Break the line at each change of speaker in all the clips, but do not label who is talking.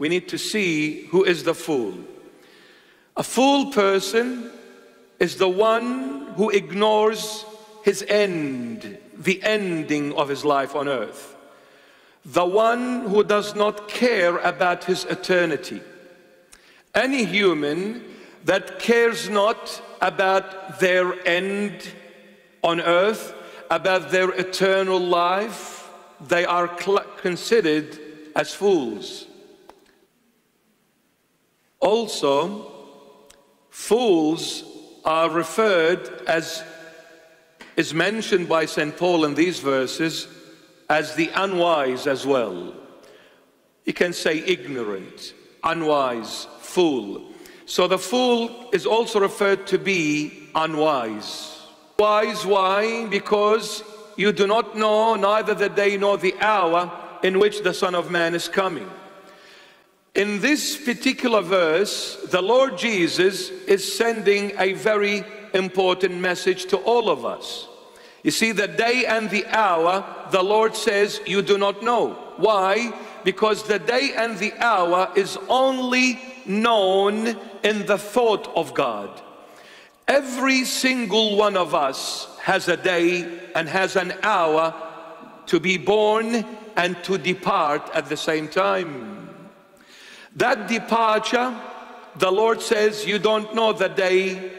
we need to see who is the fool. A fool person is the one who ignores his end, the ending of his life on earth. The one who does not care about his eternity. Any human that cares not about their end on earth, about their eternal life, they are considered as fools. Also, fools are referred as is mentioned by St. Paul in these verses as the unwise as well. You can say ignorant, unwise, fool. So the fool is also referred to be unwise. Wise, why? Because you do not know neither the day nor the hour in which the Son of Man is coming. In this particular verse, the Lord Jesus is sending a very important message to all of us. You see, the day and the hour, the Lord says, you do not know. Why? Because the day and the hour is only known in the thought of God. Every single one of us has a day and has an hour to be born and to depart at the same time. That departure, the Lord says, you don't know the day,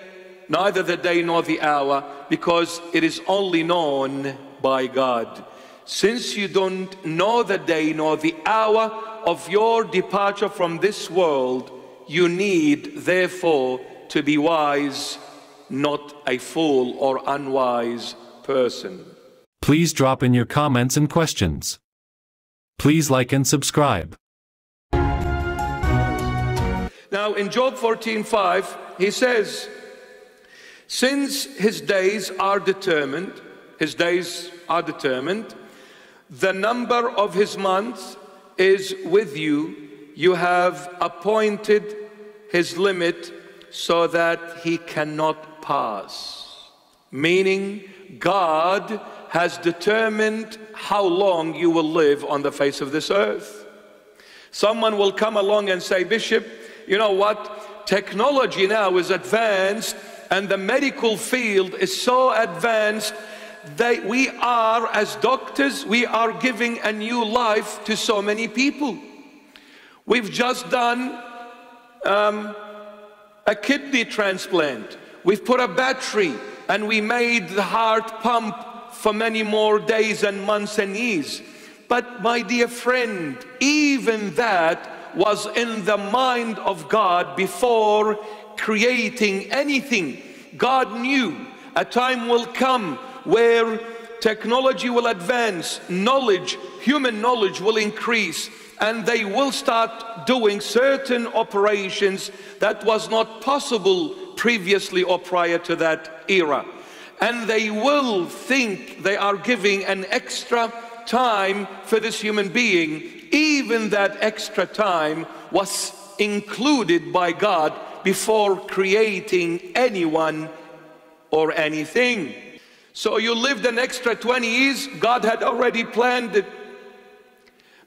neither the day nor the hour, because it is only known by God. Since you don't know the day nor the hour of your departure from this world, you need, therefore, to be wise, not a fool or unwise person.
Please drop in your comments and questions. Please like and subscribe.
Now, in Job 14:5, he says, Since his days are determined, his days are determined, the number of his months is with you. You have appointed his limit so that he cannot pass. Meaning, God has determined how long you will live on the face of this earth. Someone will come along and say, Bishop, you know what? Technology now is advanced and the medical field is so advanced that we are, as doctors, we are giving a new life to so many people. We've just done um, a kidney transplant. We've put a battery and we made the heart pump for many more days and months and years. But my dear friend, even that was in the mind of God before creating anything. God knew a time will come where technology will advance, knowledge, human knowledge will increase, and they will start doing certain operations that was not possible previously or prior to that era. And they will think they are giving an extra time for this human being even that extra time was included by God before creating anyone or anything. So you lived an extra 20 years, God had already planned it.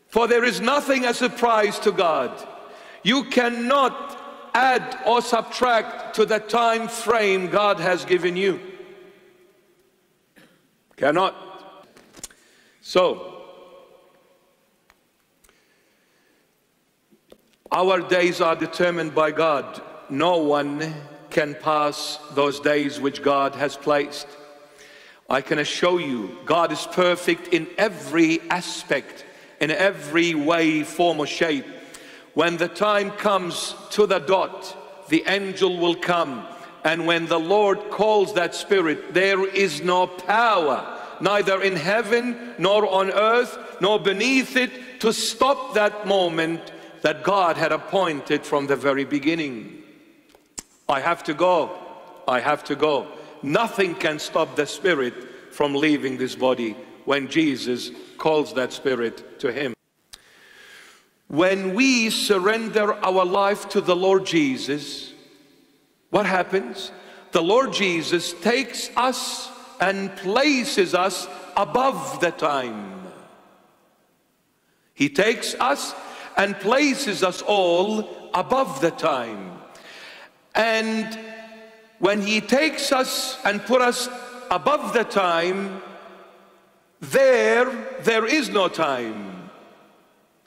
For there is nothing a surprise to God. You cannot add or subtract to the time frame God has given you. Cannot. So, Our days are determined by God. No one can pass those days which God has placed. I can assure you, God is perfect in every aspect, in every way, form, or shape. When the time comes to the dot, the angel will come. And when the Lord calls that spirit, there is no power, neither in heaven, nor on earth, nor beneath it, to stop that moment that God had appointed from the very beginning. I have to go. I have to go. Nothing can stop the spirit from leaving this body when Jesus calls that spirit to him. When we surrender our life to the Lord Jesus, what happens? The Lord Jesus takes us and places us above the time. He takes us and places us all above the time. And when He takes us and put us above the time, there, there is no time.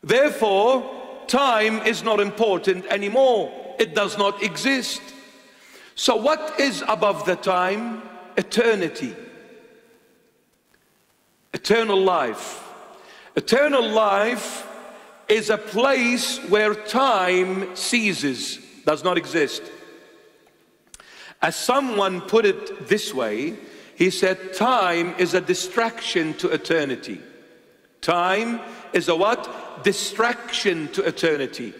Therefore, time is not important anymore. It does not exist. So, what is above the time? Eternity. Eternal life. Eternal life is a place where time ceases, does not exist. As someone put it this way, he said, Time is a distraction to eternity. Time is a what? Distraction to eternity.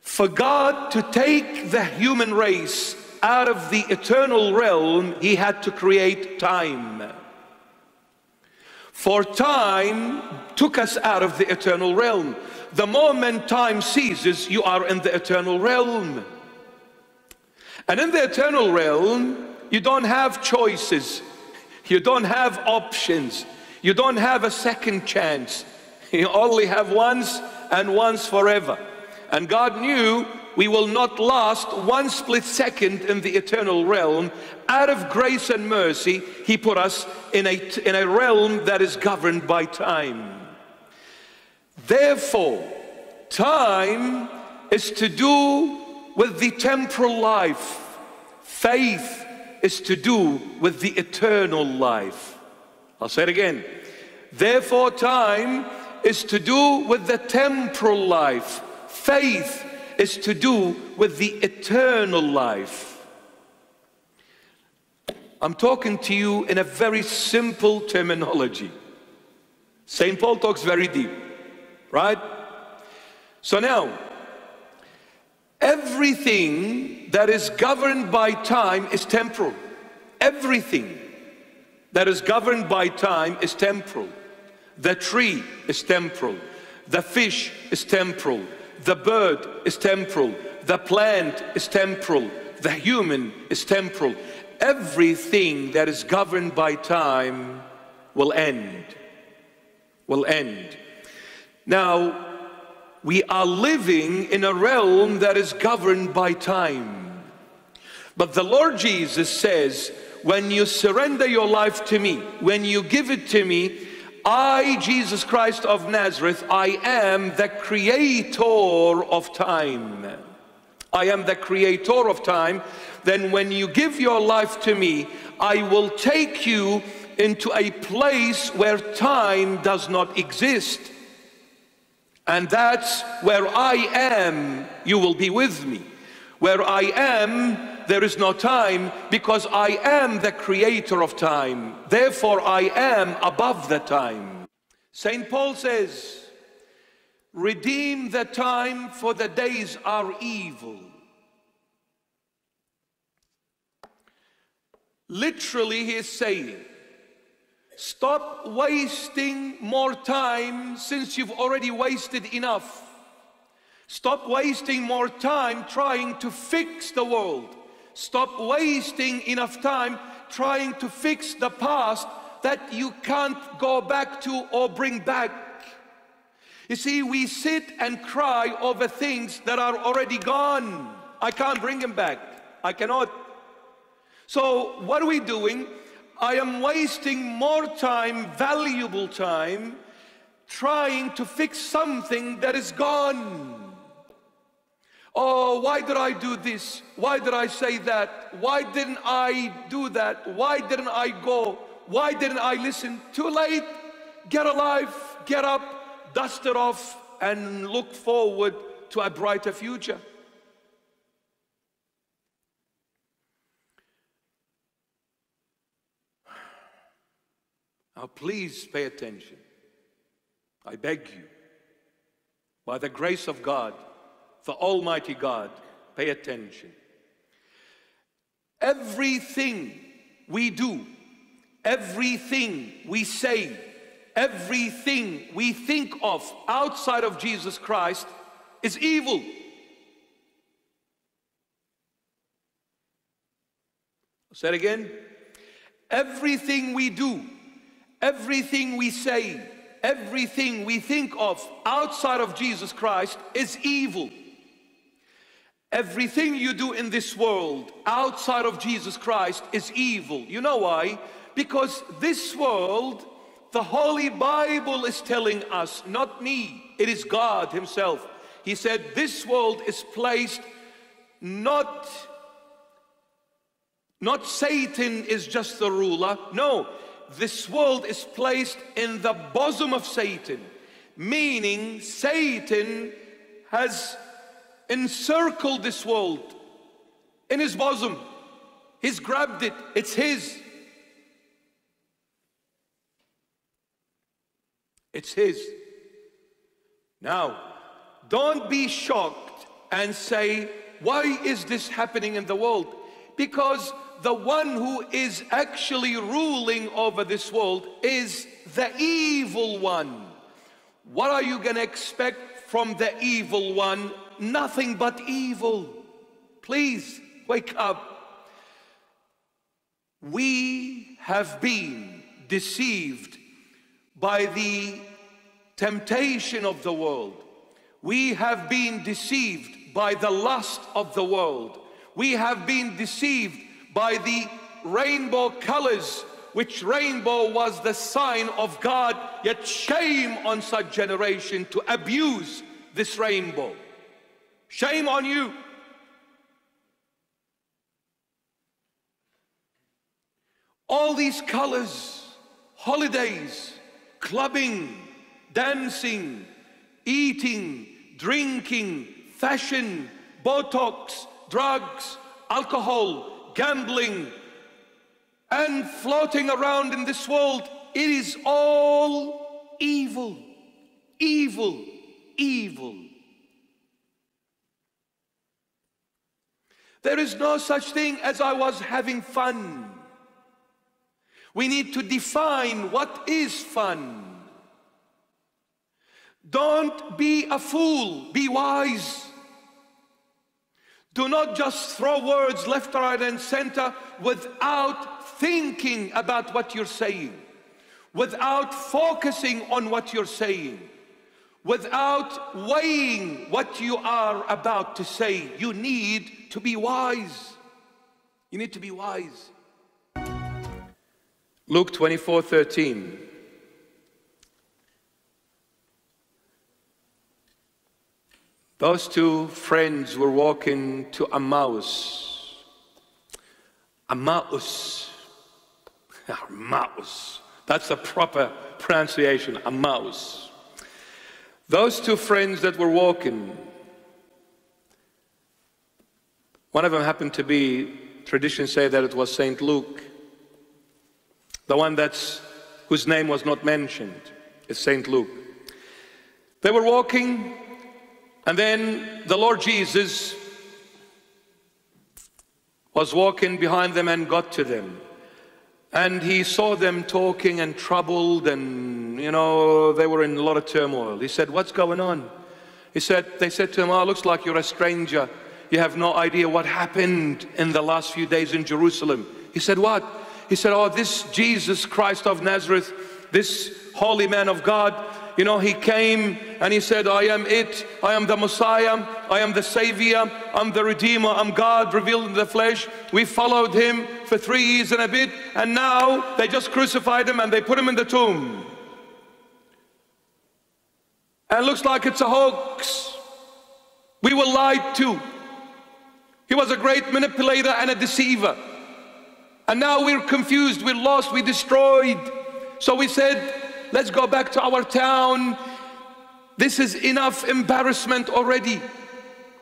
For God to take the human race out of the eternal realm, He had to create time. For time took us out of the eternal realm. The moment time ceases, you are in the eternal realm. And in the eternal realm, you don't have choices. You don't have options. You don't have a second chance. You only have once and once forever. And God knew we will not last one split second in the eternal realm. Out of grace and mercy, He put us in a, in a realm that is governed by time. Therefore, time is to do with the temporal life, faith is to do with the eternal life. I'll say it again. Therefore, time is to do with the temporal life, faith is to do with the eternal life. I'm talking to you in a very simple terminology. St. Paul talks very deep, right? So now, everything that is governed by time is temporal. Everything that is governed by time is temporal. The tree is temporal. The fish is temporal. The bird is temporal. The plant is temporal. The human is temporal. Everything that is governed by time will end. Will end. Now, we are living in a realm that is governed by time. But the Lord Jesus says, when you surrender your life to me, when you give it to me, I, Jesus Christ of Nazareth, I am the creator of time. I am the creator of time. Then, when you give your life to me, I will take you into a place where time does not exist. And that's where I am, you will be with me. Where I am, there is no time because I am the creator of time. Therefore, I am above the time. St. Paul says, Redeem the time, for the days are evil. Literally, he is saying, Stop wasting more time since you've already wasted enough. Stop wasting more time trying to fix the world. Stop wasting enough time trying to fix the past that you can't go back to or bring back. You see, we sit and cry over things that are already gone. I can't bring them back. I cannot. So, what are we doing? I am wasting more time, valuable time, trying to fix something that is gone. Oh, why did I do this? Why did I say that? Why didn't I do that? Why didn't I go? Why didn't I listen? Too late. Get alive, get up, dust it off, and look forward to a brighter future. Now, please pay attention. I beg you, by the grace of God, the Almighty God, pay attention. Everything we do, everything we say, everything we think of outside of Jesus Christ is evil. Say it again. Everything we do, everything we say, everything we think of outside of Jesus Christ is evil. Everything you do in this world outside of Jesus Christ is evil. You know why? Because this world, the Holy Bible is telling us, not me, it is God Himself. He said, This world is placed not, not Satan is just the ruler. No, this world is placed in the bosom of Satan, meaning Satan has encircled this world in his bosom. He's grabbed it, it's his. It's his. Now, don't be shocked and say, why is this happening in the world? Because the one who is actually ruling over this world is the evil one. What are you going to expect from the evil one? Nothing but evil. Please wake up. We have been deceived by the temptation of the world. We have been deceived by the lust of the world. We have been deceived by the rainbow colors, which rainbow was the sign of God. Yet shame on such generation to abuse this rainbow. Shame on you. All these colors, holidays, clubbing, dancing, eating, drinking, fashion, botox, drugs, alcohol, gambling, and floating around in this world, it is all evil, evil, evil. There is no such thing as I was having fun. We need to define what is fun. Don't be a fool, be wise. Do not just throw words left, right, and center without thinking about what you're saying, without focusing on what you're saying, without weighing what you are about to say. You need to be wise. You need to be wise. Luke 24 13. Those two friends were walking to Emmaus. Emmaus. Emmaus. That's the proper pronunciation, Emmaus. Those two friends that were walking, one of them happened to be, tradition say that it was St. Luke. The one that's, whose name was not mentioned is St. Luke. They were walking and then the Lord Jesus was walking behind them and got to them. And he saw them talking and troubled, and you know, they were in a lot of turmoil. He said, What's going on? He said, They said to him, Oh, looks like you're a stranger. You have no idea what happened in the last few days in Jerusalem. He said, What? He said, Oh, this Jesus Christ of Nazareth, this holy man of God, you know, he came and he said, I am it. I am the Messiah. I am the Savior. I'm the Redeemer. I'm God revealed in the flesh. We followed him for three years and a bit. And now they just crucified him and they put him in the tomb. And it looks like it's a hoax. We were lied to. He was a great manipulator and a deceiver. And now we're confused, we're lost, we're destroyed. So we said, Let's go back to our town. This is enough embarrassment already.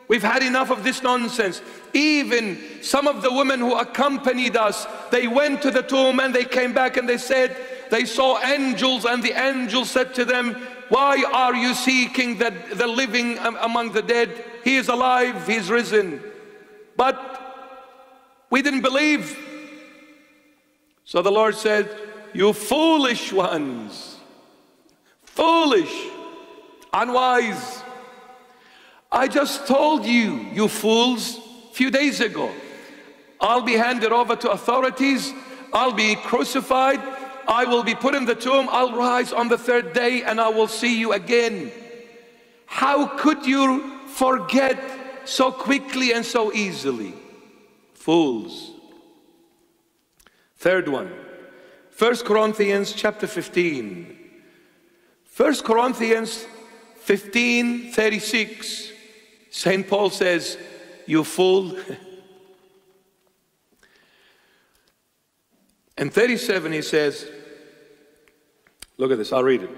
We've had enough of this nonsense. Even some of the women who accompanied us, they went to the tomb and they came back and they said, they saw angels and the angels said to them, why are you seeking the, the living among the dead? He is alive, he's risen. But we didn't believe. So the Lord said, you foolish ones foolish, unwise. I just told you, you fools, a few days ago. I'll be handed over to authorities. I'll be crucified. I will be put in the tomb, I'll rise on the third day, and I will see you again. How could you forget so quickly and so easily? Fools. Third one, 1 Corinthians chapter 15. 1 Corinthians 15 36. St. Paul says, You fool. and 37 he says, Look at this, I'll read it.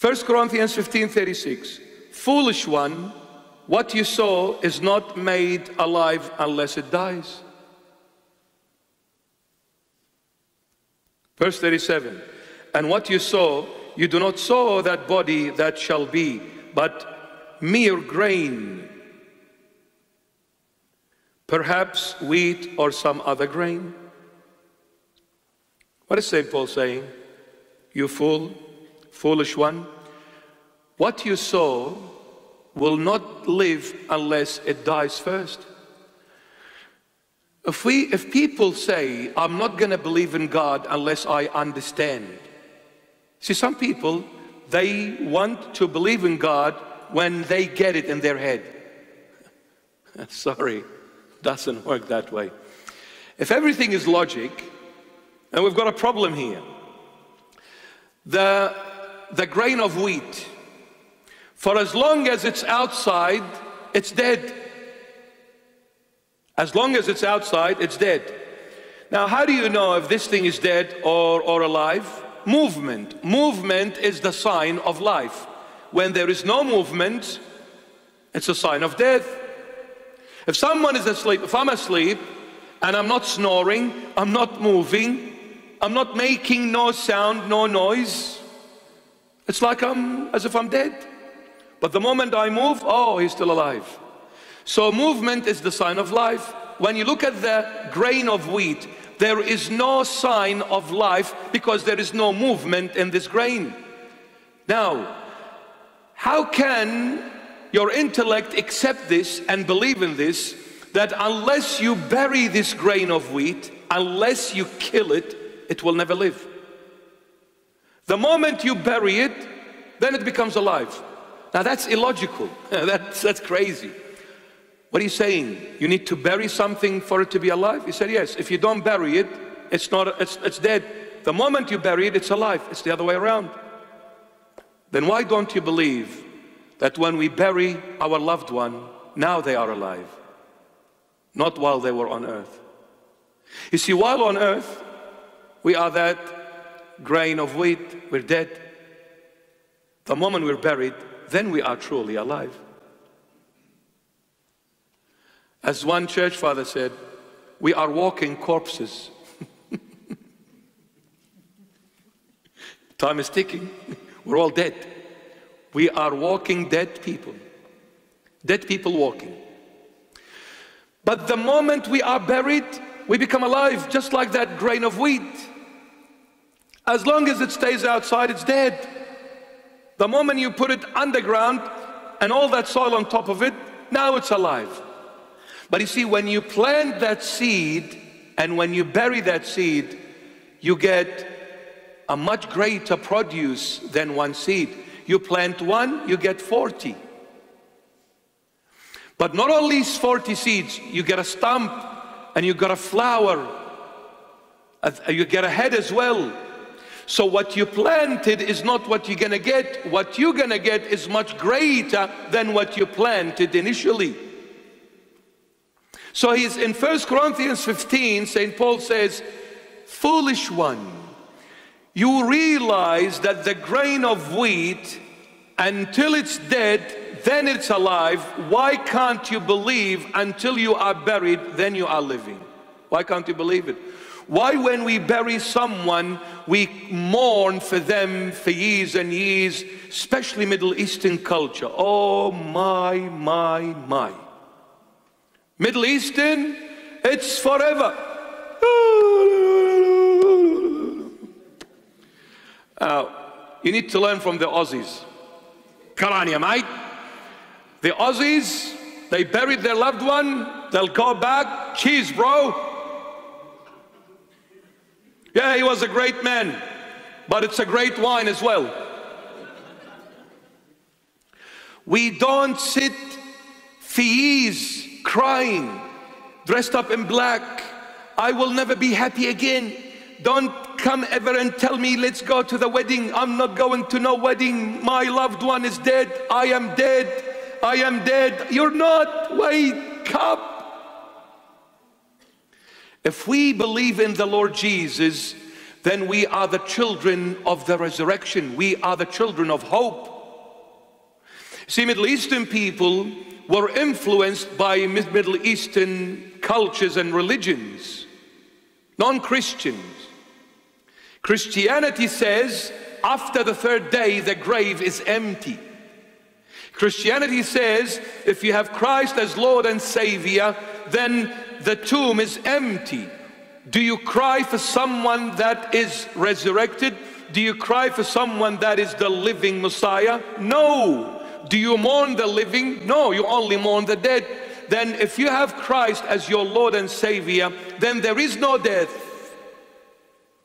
1 Corinthians 15 36. Foolish one, what you saw is not made alive unless it dies. Verse 37 And what you saw, you do not sow that body that shall be, but mere grain. Perhaps wheat or some other grain. What is St. Paul saying? You fool, foolish one. What you sow will not live unless it dies first. If, we, if people say, I'm not going to believe in God unless I understand. See, some people, they want to believe in God when they get it in their head. Sorry, doesn't work that way. If everything is logic, and we've got a problem here. The, the grain of wheat, for as long as it's outside, it's dead. As long as it's outside, it's dead. Now, how do you know if this thing is dead or, or alive? Movement. Movement is the sign of life. When there is no movement, it's a sign of death. If someone is asleep, if I'm asleep and I'm not snoring, I'm not moving, I'm not making no sound, no noise, it's like I'm as if I'm dead. But the moment I move, oh, he's still alive. So movement is the sign of life. When you look at the grain of wheat, there is no sign of life because there is no movement in this grain. Now, how can your intellect accept this and believe in this that unless you bury this grain of wheat, unless you kill it, it will never live? The moment you bury it, then it becomes alive. Now that's illogical. that's, that's crazy. What you saying? You need to bury something for it to be alive? He said, yes. If you don't bury it, it's, not, it's, it's dead. The moment you bury it, it's alive. It's the other way around. Then why don't you believe that when we bury our loved one, now they are alive? Not while they were on earth. You see, while on earth, we are that grain of wheat, we're dead. The moment we're buried, then we are truly alive. As one church father said, we are walking corpses. Time is ticking. We're all dead. We are walking dead people. Dead people walking. But the moment we are buried, we become alive, just like that grain of wheat. As long as it stays outside, it's dead. The moment you put it underground and all that soil on top of it, now it's alive. But you see, when you plant that seed and when you bury that seed, you get a much greater produce than one seed. You plant one, you get 40. But not only 40 seeds, you get a stump and you get a flower, you get a head as well. So what you planted is not what you're gonna get. What you're gonna get is much greater than what you planted initially. So he's in 1 Corinthians 15, St. Paul says, Foolish one, you realize that the grain of wheat, until it's dead, then it's alive. Why can't you believe until you are buried, then you are living? Why can't you believe it? Why, when we bury someone, we mourn for them for years and years, especially Middle Eastern culture? Oh, my, my, my. Middle Eastern, it's forever. Uh, you need to learn from the Aussies. Karania, mate. The Aussies, they buried their loved one, they'll go back, cheese, bro. Yeah, he was a great man, but it's a great wine as well. We don't sit fees crying, dressed up in black. I will never be happy again. Don't come ever and tell me, let's go to the wedding. I'm not going to no wedding. My loved one is dead. I am dead. I am dead. You're not. Wake up. If we believe in the Lord Jesus, then we are the children of the resurrection. We are the children of hope. See, Middle Eastern people were influenced by Middle Eastern cultures and religions, non Christians. Christianity says after the third day, the grave is empty. Christianity says if you have Christ as Lord and Savior, then the tomb is empty. Do you cry for someone that is resurrected? Do you cry for someone that is the living Messiah? No. Do you mourn the living? No, you only mourn the dead. Then, if you have Christ as your Lord and Savior, then there is no death.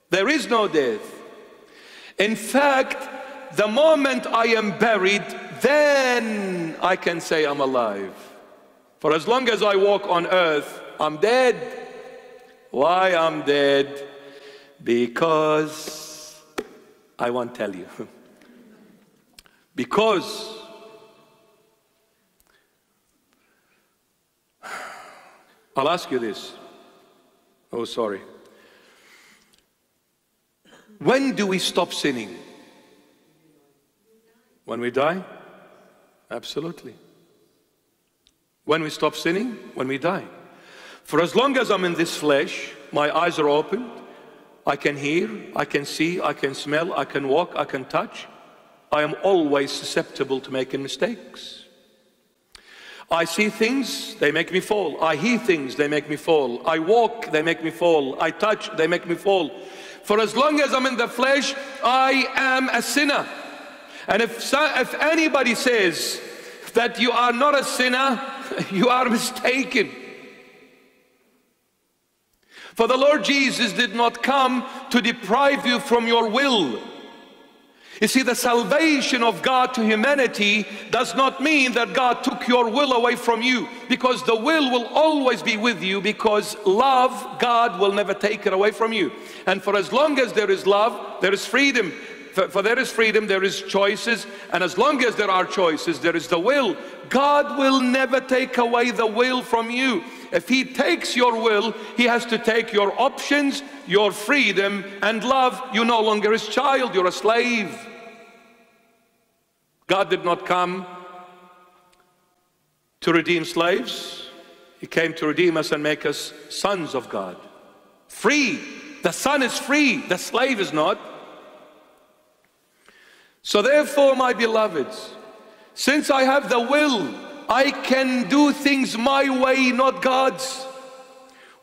There is no death. In fact, the moment I am buried, then I can say I'm alive. For as long as I walk on earth, I'm dead. Why I'm dead? Because I won't tell you. because I'll ask you this. Oh, sorry. When do we stop sinning? When we die? Absolutely. When we stop sinning? When we die. For as long as I'm in this flesh, my eyes are open, I can hear, I can see, I can smell, I can walk, I can touch. I am always susceptible to making mistakes. I see things, they make me fall. I hear things, they make me fall. I walk, they make me fall. I touch, they make me fall. For as long as I'm in the flesh, I am a sinner. And if, if anybody says that you are not a sinner, you are mistaken. For the Lord Jesus did not come to deprive you from your will. You see, the salvation of God to humanity does not mean that God took your will away from you because the will will always be with you because love, God will never take it away from you. And for as long as there is love, there is freedom. For, for there is freedom, there is choices, and as long as there are choices, there is the will. God will never take away the will from you. If He takes your will, He has to take your options, your freedom, and love. You're no longer His child, you're a slave. God did not come to redeem slaves, He came to redeem us and make us sons of God. Free. The son is free, the slave is not. So, therefore, my beloveds, since I have the will, I can do things my way, not God's.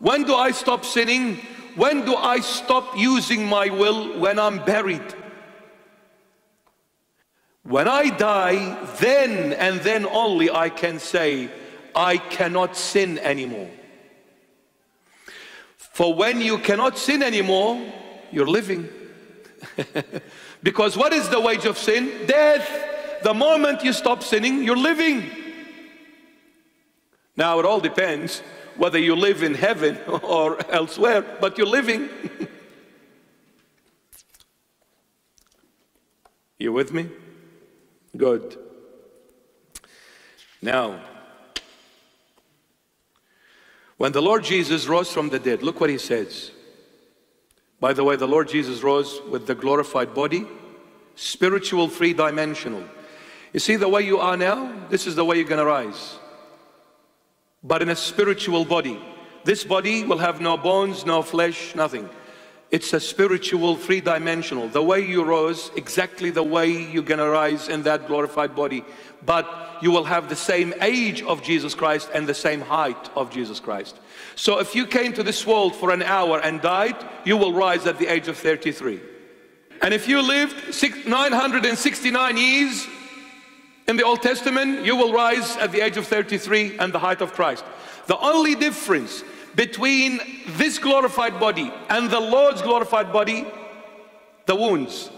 When do I stop sinning? When do I stop using my will? When I'm buried. When I die, then and then only I can say, I cannot sin anymore. For when you cannot sin anymore, you're living. because what is the wage of sin? Death. The moment you stop sinning, you're living. Now, it all depends whether you live in heaven or elsewhere, but you're living. you with me? Good. Now, when the Lord Jesus rose from the dead, look what he says. By the way, the Lord Jesus rose with the glorified body, spiritual, three dimensional. You see the way you are now? This is the way you're going to rise. But in a spiritual body. This body will have no bones, no flesh, nothing. It's a spiritual, three dimensional. The way you rose, exactly the way you're going to rise in that glorified body. But you will have the same age of Jesus Christ and the same height of Jesus Christ. So if you came to this world for an hour and died, you will rise at the age of 33. And if you lived 969 years in the Old Testament, you will rise at the age of 33 and the height of Christ. The only difference between this glorified body and the Lord's glorified body? The wounds.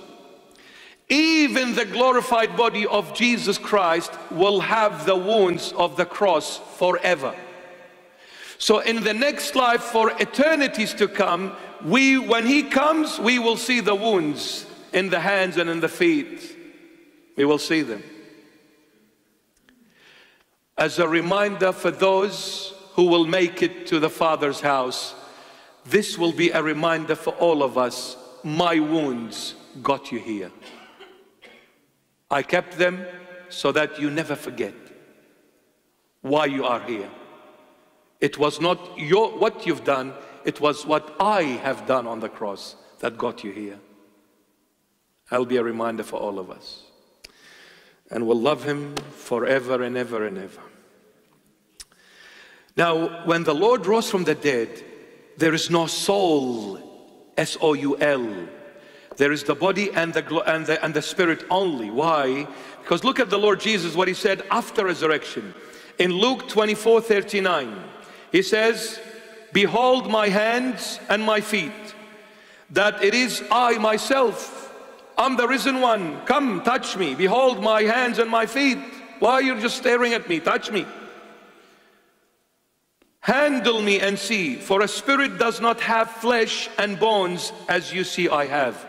Even the glorified body of Jesus Christ will have the wounds of the cross forever. So in the next life for eternities to come, we when he comes, we will see the wounds in the hands and in the feet. We will see them. As a reminder for those who will make it to the Father's house, this will be a reminder for all of us. My wounds got you here. I kept them so that you never forget why you are here. It was not your, what you've done, it was what I have done on the cross that got you here. I'll be a reminder for all of us. And we'll love him forever and ever and ever. Now, when the Lord rose from the dead, there is no soul, S O U L. There is the body and the, and, the, and the spirit only. Why? Because look at the Lord Jesus, what he said after resurrection. In Luke 24 39, he says, Behold my hands and my feet, that it is I myself. I'm the risen one. Come, touch me. Behold my hands and my feet. Why are you just staring at me? Touch me. Handle me and see, for a spirit does not have flesh and bones as you see I have.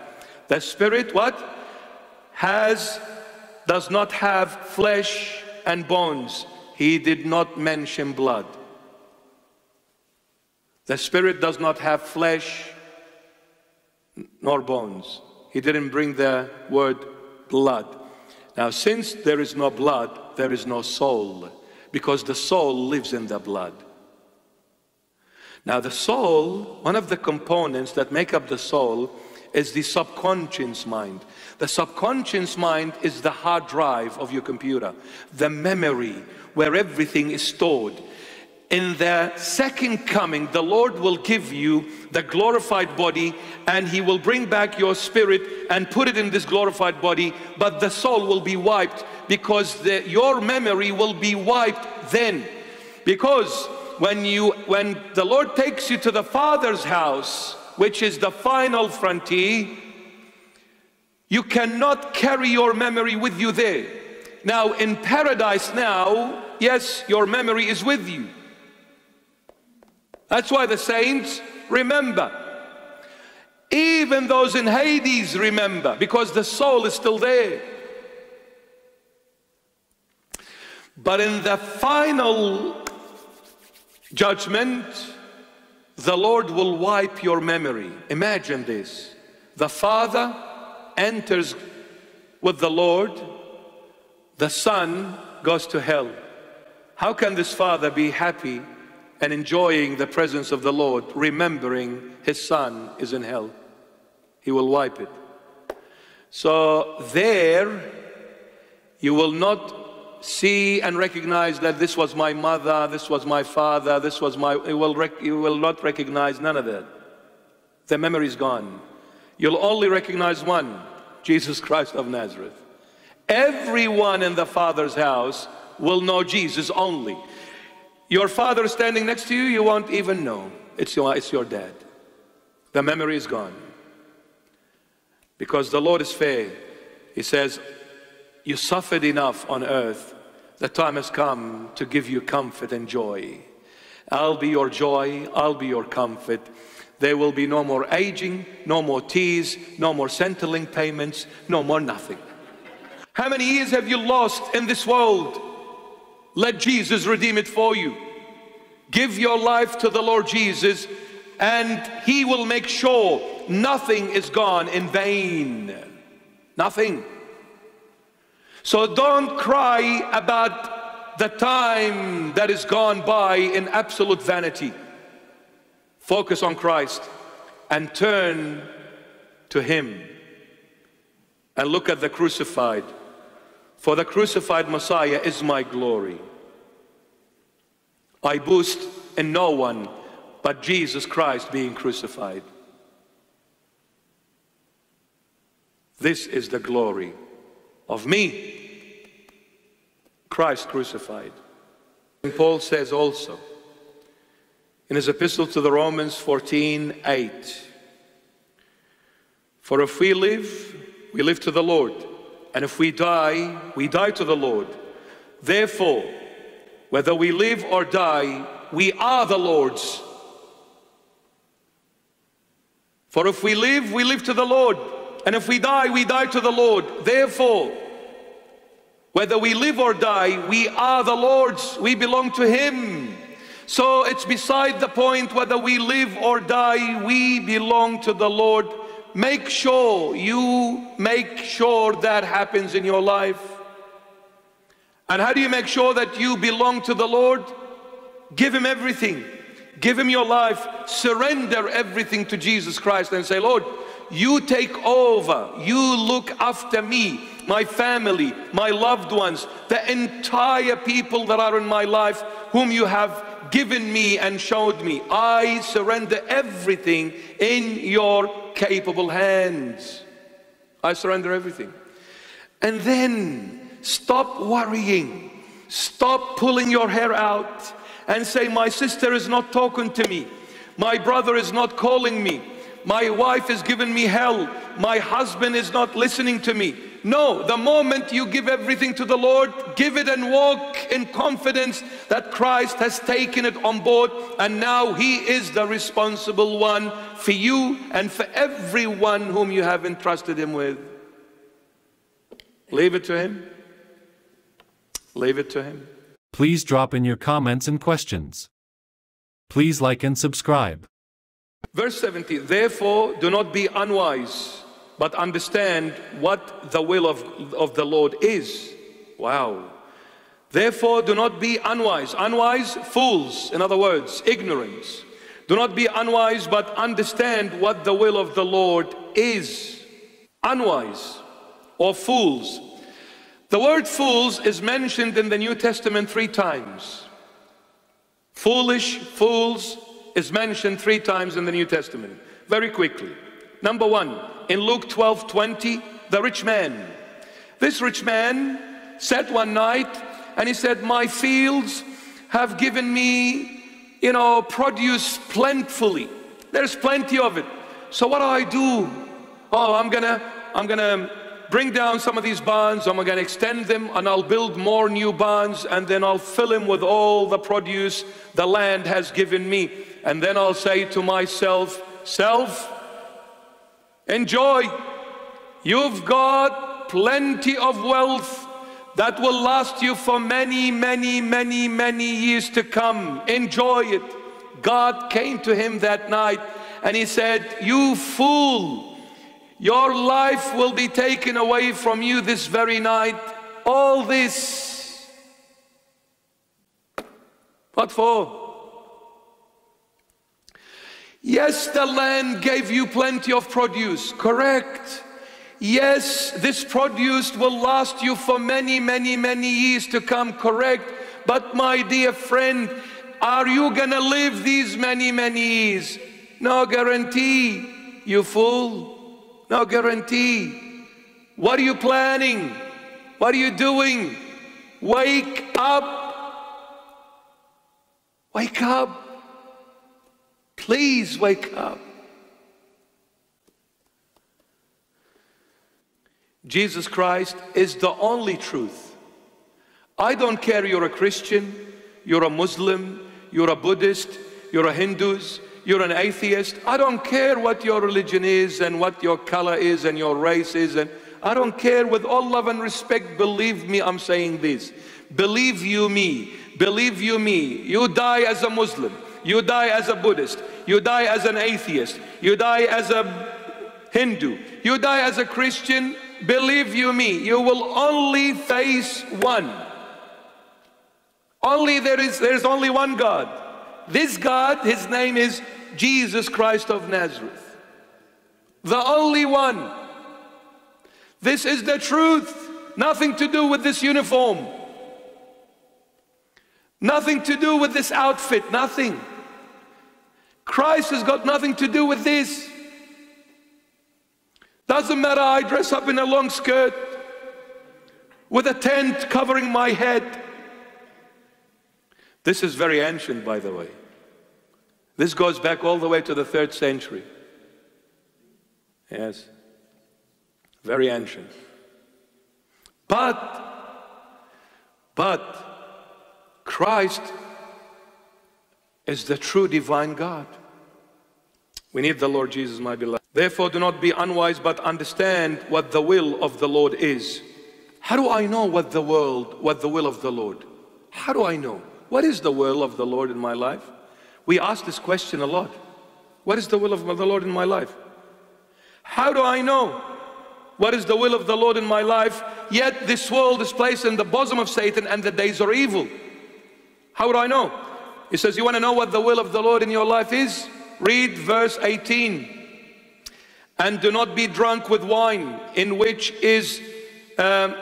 The spirit, what? Has, does not have flesh and bones. He did not mention blood. The spirit does not have flesh nor bones. He didn't bring the word blood. Now, since there is no blood, there is no soul, because the soul lives in the blood. Now, the soul, one of the components that make up the soul is the subconscious mind. The subconscious mind is the hard drive of your computer, the memory where everything is stored. In the second coming, the Lord will give you the glorified body and He will bring back your spirit and put it in this glorified body, but the soul will be wiped because the, your memory will be wiped then. Because when you when the Lord takes you to the Father's house, which is the final frontier, you cannot carry your memory with you there. Now in paradise now, yes, your memory is with you. That's why the saints remember. Even those in Hades remember because the soul is still there. But in the final judgment, the Lord will wipe your memory. Imagine this. The Father enters with the Lord, the Son goes to hell. How can this Father be happy and enjoying the presence of the Lord, remembering his Son is in hell? He will wipe it. So there, you will not see and recognize that this was my mother, this was my father, this was my, you will, rec- you will not recognize none of that. The memory is gone. You'll only recognize one, Jesus Christ of Nazareth. Everyone in the Father's house will know Jesus only. Your father standing next to you, you won't even know. It's your, it's your dad. The memory is gone. Because the Lord is fair. He says, you suffered enough on earth. The time has come to give you comfort and joy. I'll be your joy, I'll be your comfort. There will be no more aging, no more tears, no more Centrelink payments, no more nothing. How many years have you lost in this world? Let Jesus redeem it for you. Give your life to the Lord Jesus, and He will make sure nothing is gone in vain. Nothing. So don't cry about the time that is gone by in absolute vanity. Focus on Christ and turn to Him and look at the crucified. For the crucified Messiah is my glory. I boast in no one but Jesus Christ being crucified. This is the glory of me, Christ crucified. And Paul says also in his epistle to the Romans 14 8. For if we live, we live to the Lord. And if we die, we die to the Lord. Therefore, whether we live or die, we are the Lord's. For if we live, we live to the Lord. And if we die, we die to the Lord. Therefore, whether we live or die, we are the Lord's. We belong to Him. So it's beside the point whether we live or die, we belong to the Lord. Make sure you make sure that happens in your life. And how do you make sure that you belong to the Lord? Give Him everything. Give Him your life. Surrender everything to Jesus Christ and say, Lord, you take over. You look after me, my family, my loved ones, the entire people that are in my life whom you have given me and showed me. I surrender everything in your capable hands. I surrender everything. And then stop worrying. Stop pulling your hair out and say, My sister is not talking to me. My brother is not calling me. My wife has given me hell. My husband is not listening to me. No, the moment you give everything to the Lord, give it and walk in confidence that Christ has taken it on board and now He is the responsible one for you and for everyone whom you have entrusted Him with. Leave it to Him. Leave it to Him.
Please drop in your comments and questions. Please like and subscribe.
Verse 70 Therefore, do not be unwise, but understand what the will of, of the Lord is. Wow. Therefore, do not be unwise. Unwise, fools, in other words, ignorance. Do not be unwise, but understand what the will of the Lord is. Unwise or fools. The word fools is mentioned in the New Testament three times. Foolish, fools, is mentioned three times in the New Testament. Very quickly. Number one, in Luke 12 20, the rich man. This rich man sat one night and he said, My fields have given me, you know, produce plentifully. There's plenty of it. So what do I do? Oh, I'm gonna, I'm gonna bring down some of these barns, I'm going to extend them, and I'll build more new barns, and then I'll fill them with all the produce the land has given me. And then I'll say to myself, Self, enjoy. You've got plenty of wealth that will last you for many, many, many, many years to come. Enjoy it. God came to him that night and he said, You fool. Your life will be taken away from you this very night. All this. What for? Yes, the land gave you plenty of produce, correct. Yes, this produce will last you for many, many, many years to come, correct. But my dear friend, are you gonna live these many, many years? No guarantee, you fool. No guarantee. What are you planning? What are you doing? Wake up. Wake up. Please wake up. Jesus Christ is the only truth. I don't care you're a Christian, you're a Muslim, you're a Buddhist, you're a Hindus, you're an atheist. I don't care what your religion is and what your color is and your race is. And I don't care with all love and respect. Believe me, I'm saying this. Believe you me. Believe you me. You die as a Muslim. You die as a Buddhist. You die as an atheist. You die as a Hindu. You die as a Christian. Believe you me, you will only face one. Only there is there's only one God. This God, his name is Jesus Christ of Nazareth. The only one. This is the truth. Nothing to do with this uniform. Nothing to do with this outfit. Nothing. Christ has got nothing to do with this. Doesn't matter, I dress up in a long skirt with a tent covering my head. This is very ancient, by the way. This goes back all the way to the third century. Yes. Very ancient. But, but, Christ is the true divine God. We need the Lord Jesus, my beloved. Therefore, do not be unwise, but understand what the will of the Lord is. How do I know what the world, what the will of the Lord? How do I know? What is the will of the Lord in my life? We ask this question a lot. What is the will of the Lord in my life? How do I know what is the will of the Lord in my life? Yet this world is placed in the bosom of Satan and the days are evil. How do I know? He says, You want to know what the will of the Lord in your life is? Read verse 18. And do not be drunk with wine, in which is um,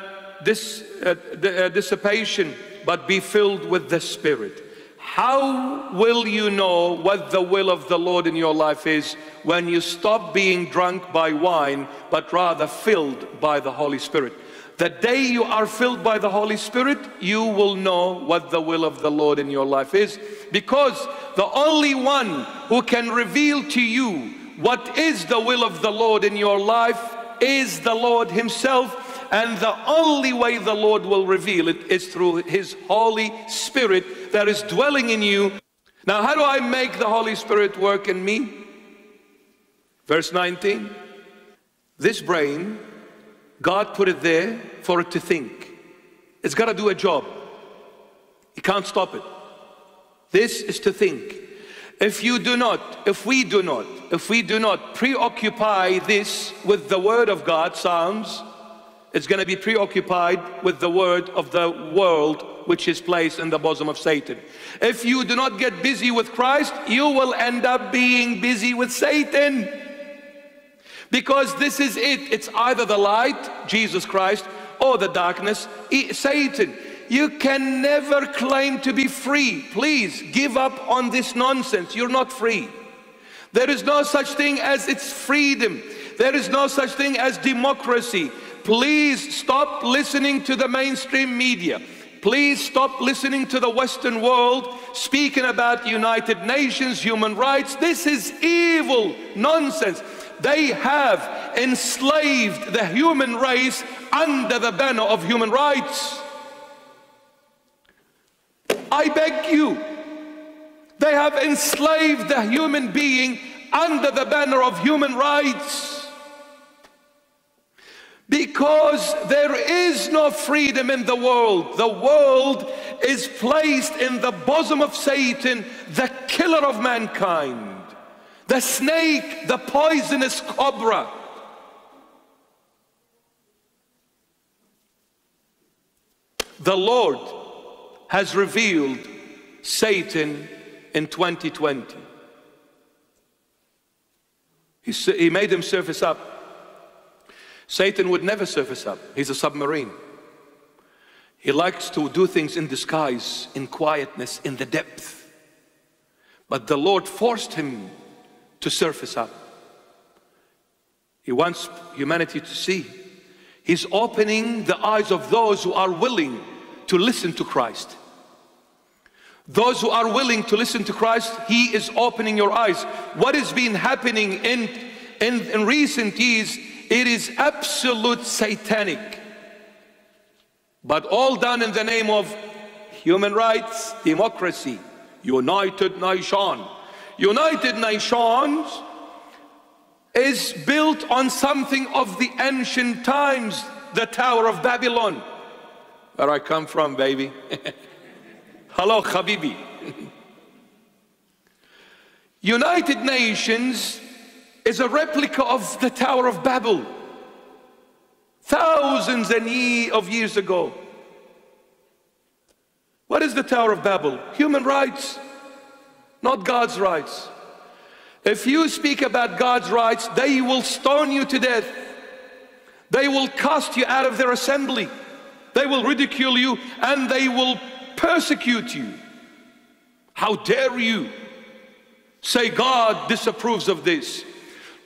this uh, uh, dissipation, but be filled with the Spirit. How will you know what the will of the Lord in your life is when you stop being drunk by wine, but rather filled by the Holy Spirit? The day you are filled by the Holy Spirit, you will know what the will of the Lord in your life is. Because the only one who can reveal to you what is the will of the Lord in your life is the Lord Himself. And the only way the Lord will reveal it is through His Holy Spirit that is dwelling in you. Now, how do I make the Holy Spirit work in me? Verse 19 This brain, God put it there for it to think. It's got to do a job. You can't stop it. This is to think. If you do not, if we do not, if we do not preoccupy this with the Word of God, Psalms, it's going to be preoccupied with the word of the world which is placed in the bosom of Satan. If you do not get busy with Christ, you will end up being busy with Satan. Because this is it. It's either the light, Jesus Christ, or the darkness, Satan. You can never claim to be free. Please give up on this nonsense. You're not free. There is no such thing as its freedom. There is no such thing as democracy. Please stop listening to the mainstream media. Please stop listening to the Western world speaking about United Nations, human rights. This is evil nonsense. They have enslaved the human race under the banner of human rights. I beg you, they have enslaved the human being under the banner of human rights. Because there is no freedom in the world. The world is placed in the bosom of Satan, the killer of mankind, the snake, the poisonous cobra. The Lord has revealed Satan in 2020. He, he made him surface up Satan would never surface up. He's a submarine. He likes to do things in disguise, in quietness, in the depth. But the Lord forced him to surface up. He wants humanity to see. He's opening the eyes of those who are willing to listen to Christ. Those who are willing to listen to Christ, He is opening your eyes. What has been happening in, in, in recent years it is absolute satanic. But all done in the name of human rights, democracy, United Nation. United Nations is built on something of the ancient times, the Tower of Babylon, where I come from, baby. Hello, Habibi. United Nations is a replica of the Tower of Babel, thousands and ye of years ago. What is the Tower of Babel? Human rights, not God's rights. If you speak about God's rights, they will stone you to death. They will cast you out of their assembly. They will ridicule you and they will persecute you. How dare you say God disapproves of this?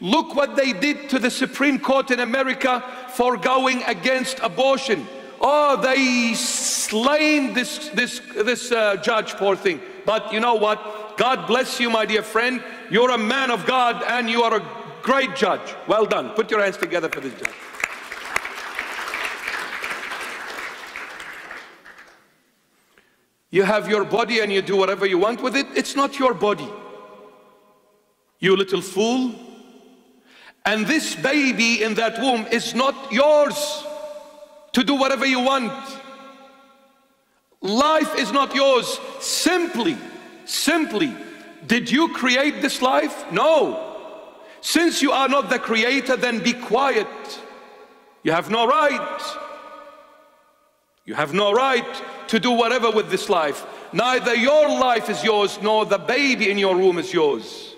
Look what they did to the Supreme Court in America for going against abortion. Oh, they slain this, this, this uh, judge, poor thing. But you know what? God bless you, my dear friend. You're a man of God and you are a great judge. Well done. Put your hands together for this judge. You have your body and you do whatever you want with it. It's not your body. You little fool. And this baby in that womb is not yours to do whatever you want. Life is not yours. Simply, simply, did you create this life? No. Since you are not the creator, then be quiet. You have no right. You have no right to do whatever with this life. Neither your life is yours, nor the baby in your womb is yours.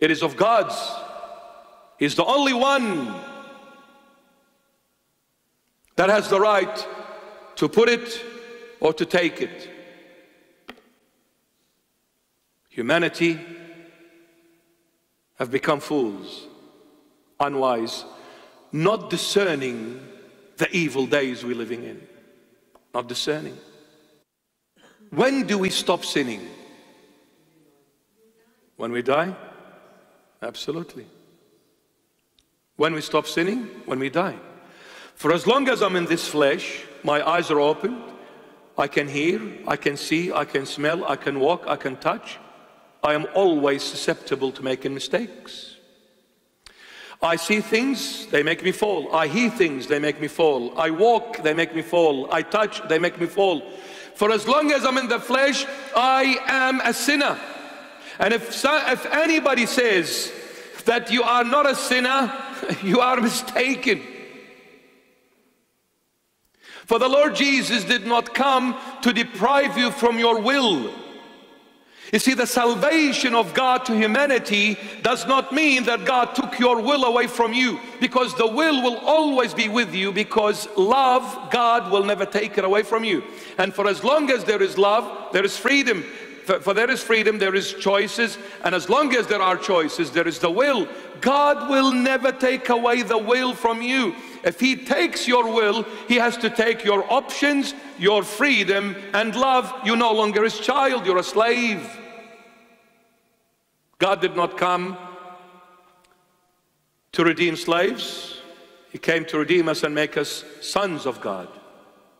It is of God's. He's the only one that has the right to put it or to take it. Humanity have become fools, unwise, not discerning the evil days we're living in not discerning. When do we stop sinning? When we die? Absolutely. When we stop sinning? When we die. For as long as I'm in this flesh, my eyes are open, I can hear, I can see, I can smell, I can walk, I can touch. I am always susceptible to making mistakes. I see things, they make me fall. I hear things, they make me fall. I walk, they make me fall. I touch, they make me fall. For as long as I'm in the flesh, I am a sinner. And if, if anybody says that you are not a sinner, you are mistaken. For the Lord Jesus did not come to deprive you from your will. You see, the salvation of God to humanity does not mean that God took your will away from you because the will will always be with you because love, God will never take it away from you. And for as long as there is love, there is freedom. For, for there is freedom, there is choices, and as long as there are choices, there is the will. God will never take away the will from you. If He takes your will, He has to take your options, your freedom, and love. You no longer His child, you're a slave. God did not come to redeem slaves, He came to redeem us and make us sons of God.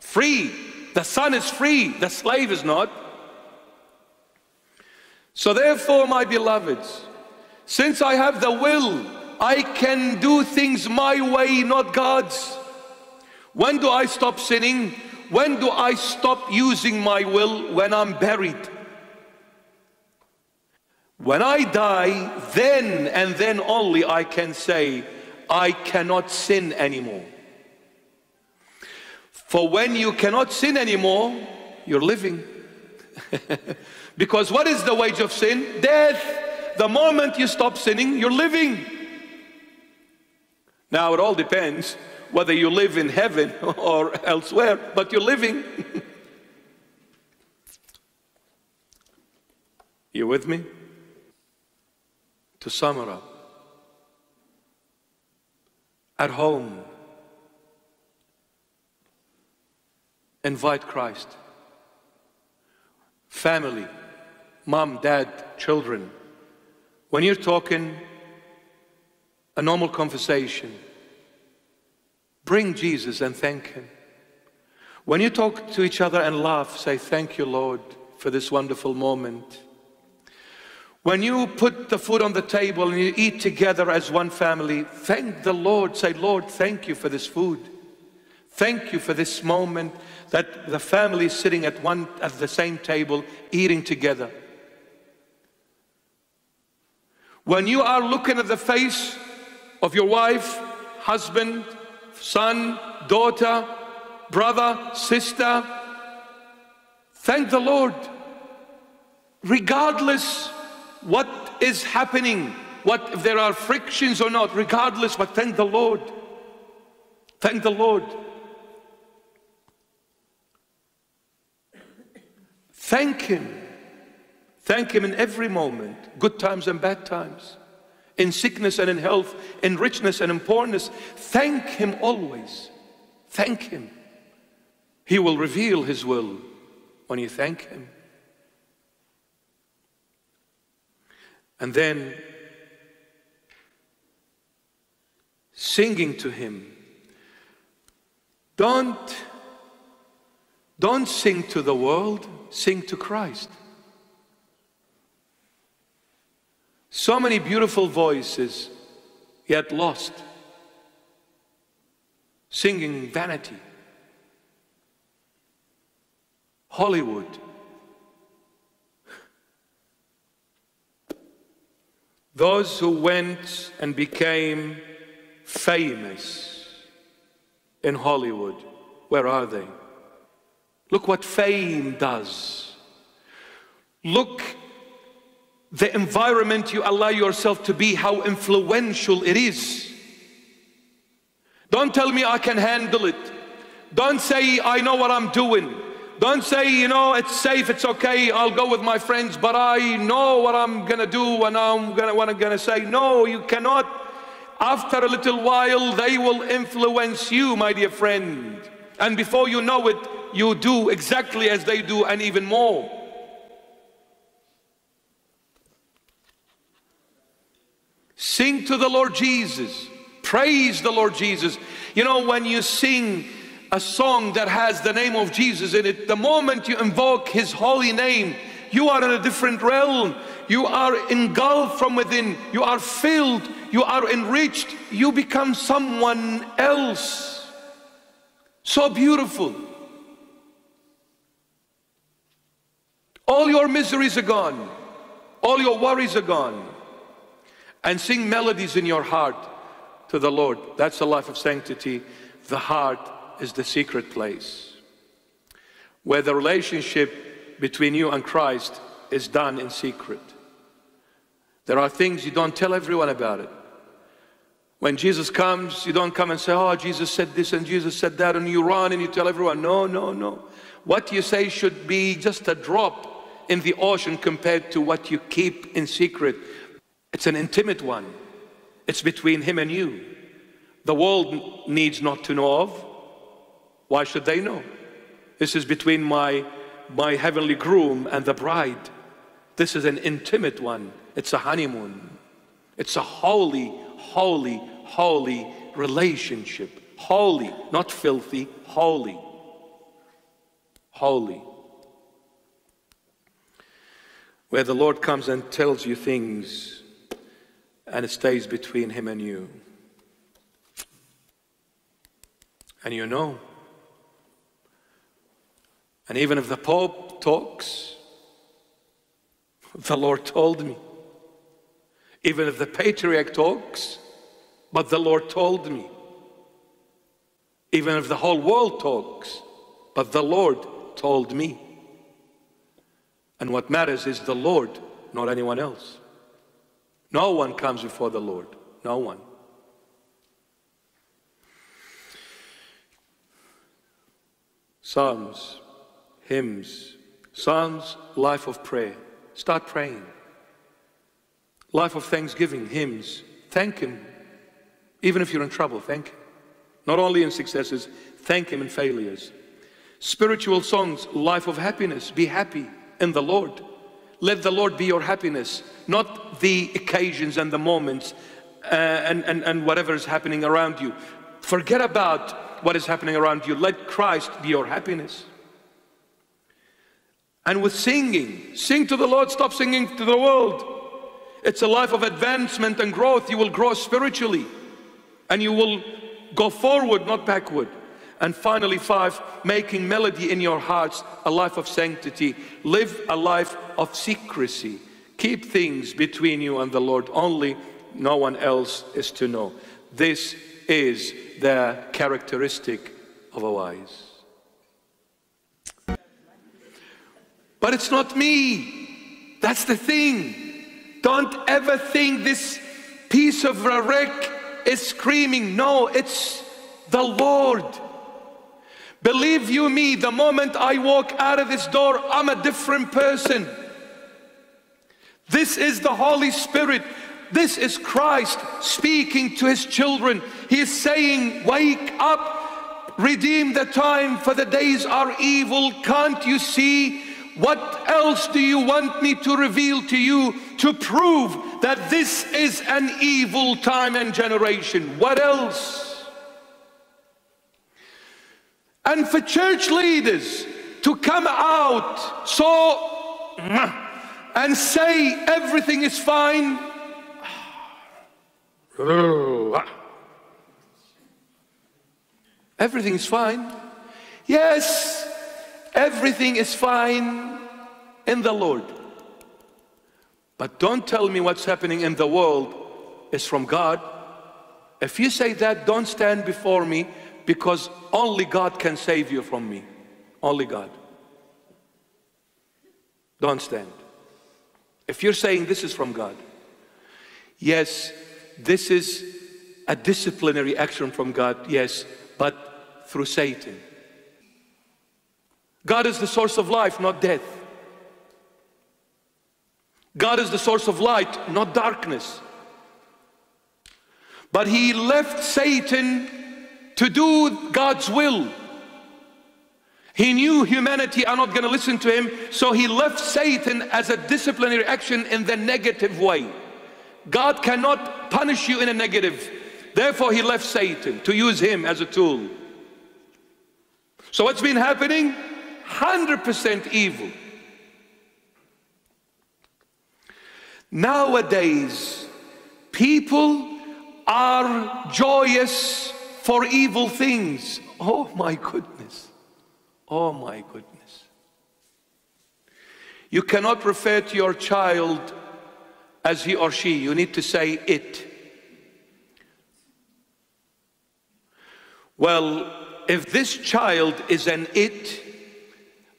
Free. The son is free, the slave is not. So, therefore, my beloveds, since I have the will I can do things my way, not God's. When do I stop sinning? When do I stop using my will? When I'm buried. When I die, then and then only I can say, I cannot sin anymore. For when you cannot sin anymore, you're living. because what is the wage of sin? Death. The moment you stop sinning, you're living. Now, it all depends whether you live in heaven or elsewhere, but you're living. you with me? To sum it up, at home, invite Christ. Family, mom, dad, children. When you're talking a normal conversation, bring Jesus and thank Him. When you talk to each other and laugh, say, Thank you, Lord, for this wonderful moment. When you put the food on the table and you eat together as one family, thank the Lord. Say, Lord, thank you for this food. Thank you for this moment that the family is sitting at one at the same table eating together. When you are looking at the face of your wife, husband, son, daughter, brother, sister. Thank the Lord. Regardless what is happening, what if there are frictions or not, regardless, but thank the Lord. Thank the Lord. Thank Him. Thank Him in every moment, good times and bad times in sickness and in health, in richness and in poorness. Thank Him always. Thank Him. He will reveal His will when you thank Him. And then singing to Him. Don't, don't sing to the world, sing to Christ. So many beautiful voices, yet lost, singing vanity. Hollywood. Those who went and became famous in Hollywood, where are they? Look what fame does. Look the environment you allow yourself to be, how influential it is. Don't tell me I can handle it. Don't say I know what I'm doing. Don't say, you know, it's safe, it's okay, I'll go with my friends, but I know what I'm gonna do and I'm gonna what I'm gonna say. No, you cannot. After a little while, they will influence you, my dear friend. And before you know it, you do exactly as they do and even more. Sing to the Lord Jesus. Praise the Lord Jesus. You know, when you sing a song that has the name of Jesus in it, the moment you invoke His holy name, you are in a different realm. You are engulfed from within. You are filled. You are enriched. You become someone else. So beautiful. All your miseries are gone. All your worries are gone. And sing melodies in your heart to the Lord. That's the life of sanctity. The heart is the secret place where the relationship between you and Christ is done in secret. There are things you don't tell everyone about it. When Jesus comes, you don't come and say, Oh, Jesus said this and Jesus said that, and you run and you tell everyone. No, no, no. What you say should be just a drop in the ocean compared to what you keep in secret. It's an intimate one, it's between Him and you. The world needs not to know of. Why should they know? This is between my, my heavenly groom and the bride. This is an intimate one. It's a honeymoon. It's a holy, holy, holy relationship. Holy, not filthy, holy. Holy. Where the Lord comes and tells you things and it stays between Him and you. And you know. And even if the Pope talks, the Lord told me. Even if the Patriarch talks, but the Lord told me. Even if the whole world talks, but the Lord told me. And what matters is the Lord, not anyone else. No one comes before the Lord. No one. Psalms hymns, psalms, life of prayer. Start praying. Life of thanksgiving, hymns. Thank Him. Even if you're in trouble, thank Him. Not only in successes, thank Him in failures. Spiritual songs, life of happiness. Be happy in the Lord. Let the Lord be your happiness, not the occasions and the moments uh, and, and, and whatever is happening around you. Forget about what is happening around you. Let Christ be your happiness and with singing. Sing to the Lord, stop singing to the world. It's a life of advancement and growth. You will grow spiritually and you will go forward, not backward. And finally, five, making melody in your hearts, a life of sanctity. Live a life of secrecy. Keep things between you and the Lord. Only no one else is to know. This is the characteristic of a wise. But it's not me. That's the thing. Don't ever think this piece of a wreck is screaming. No, it's the Lord. Believe you me, the moment I walk out of this door, I'm a different person. This is the Holy Spirit. This is Christ speaking to his children. He is saying, Wake up, redeem the time, for the days are evil. Can't you see? What else do you want me to reveal to you to prove that this is an evil time and generation. What else? And for church leaders to come out so and say everything is fine. Everything is fine. Yes, everything is fine in the Lord. But don't tell me what's happening in the world is from God. If you say that, don't stand before me because only God can save you from me. Only God. Don't stand. If you're saying this is from God, yes, this is a disciplinary action from God, yes, but through Satan. God is the source of life, not death. God is the source of light, not darkness. But he left Satan to do God's will. He knew humanity are not going to listen to him, so he left Satan as a disciplinary action in the negative way. God cannot punish you in a negative. Therefore, he left Satan to use him as a tool. So, what's been happening? 100% evil. Nowadays, people are joyous for evil things. Oh my goodness. Oh my goodness. You cannot refer to your child as he or she, you need to say it. Well, if this child is an it,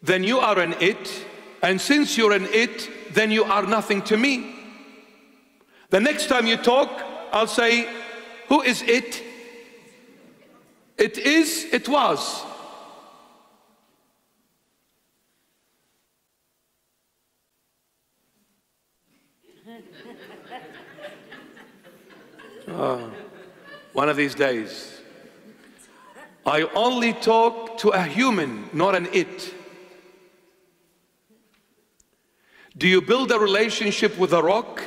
then you are an it, and since you're an it, then you are nothing to me. The next time you talk, I'll say, Who is it? It is, it was. Oh, one of these days. I only talk to a human, not an it. Do you build a relationship with a rock?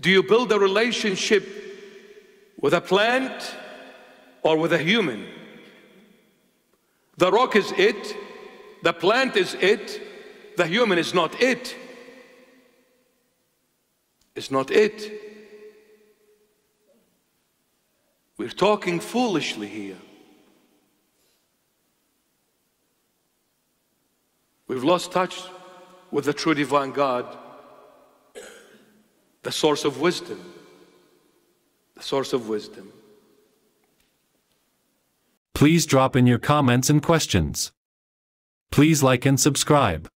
Do you build a relationship with a plant or with a human? The rock is it, the plant is it, the human is not it. It's not it. We're talking foolishly here. We've lost touch with the true divine God the source of wisdom. The source of wisdom.
Please drop in your comments and questions. Please like and subscribe.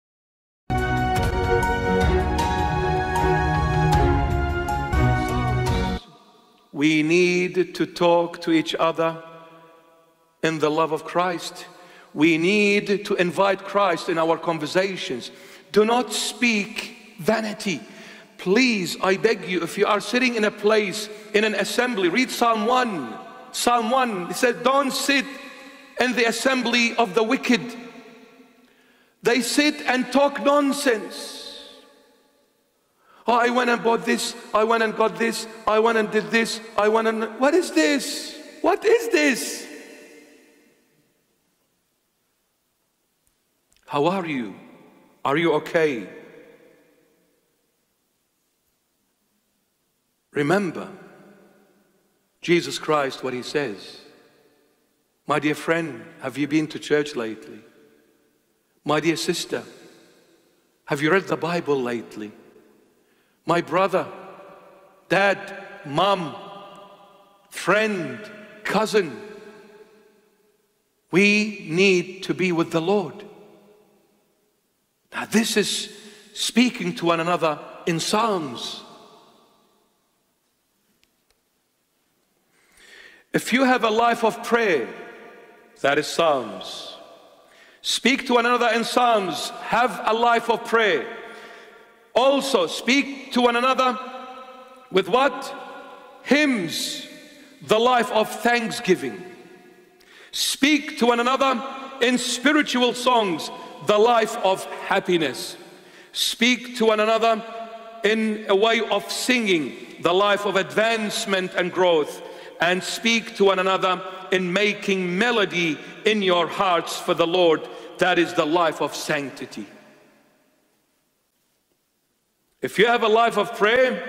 We need to talk to each other in the love of Christ. We need to invite Christ in our conversations. Do not speak vanity. Please, I beg you, if you are sitting in a place, in an assembly, read Psalm 1. Psalm 1, it says, Don't sit in the assembly of the wicked. They sit and talk nonsense. Oh, I went and bought this, I went and got this, I went and did this, I went and. What is this? What is this? How are you? Are you okay? Remember Jesus Christ, what he says. My dear friend, have you been to church lately? My dear sister, have you read the Bible lately? My brother, dad, mom, friend, cousin, we need to be with the Lord. Now, this is speaking to one another in Psalms. If you have a life of prayer, that is Psalms. Speak to one another in Psalms. Have a life of prayer. Also, speak to one another with what? Hymns, the life of thanksgiving. Speak to one another in spiritual songs, the life of happiness. Speak to one another in a way of singing, the life of advancement and growth, and speak to one another in making melody in your hearts for the Lord. That is the life of sanctity. If you have a life of prayer,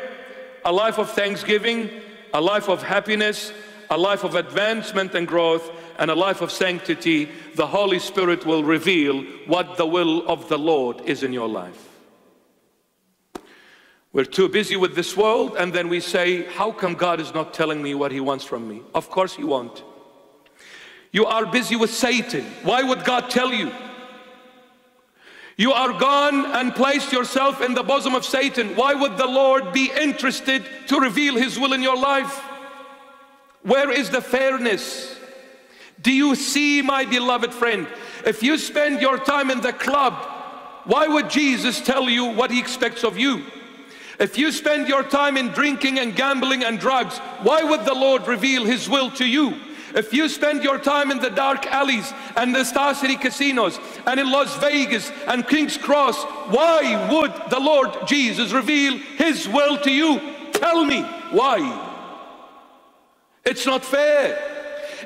a life of thanksgiving, a life of happiness, a life of advancement and growth, and a life of sanctity, the Holy Spirit will reveal what the will of the Lord is in your life. We're too busy with this world, and then we say, How come God is not telling me what He wants from me? Of course, He won't. You are busy with Satan. Why would God tell you? You are gone and placed yourself in the bosom of Satan. Why would the Lord be interested to reveal His will in your life? Where is the fairness? Do you see, my beloved friend? If you spend your time in the club, why would Jesus tell you what He expects of you? If you spend your time in drinking and gambling and drugs, why would the Lord reveal His will to you? If you spend your time in the dark alleys and the Star City casinos and in Las Vegas and King's Cross, why would the Lord Jesus reveal His will to you? Tell me why. It's not fair.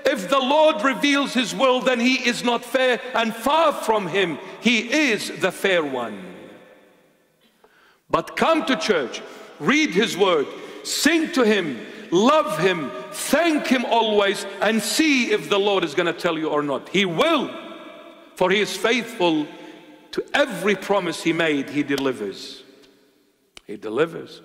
If the Lord reveals His will, then He is not fair, and far from Him, He is the fair one. But come to church, read His word, sing to Him, love Him, thank Him always, and see if the Lord is going to tell you or not. He will, for He is faithful to every promise He made, He delivers. He delivers.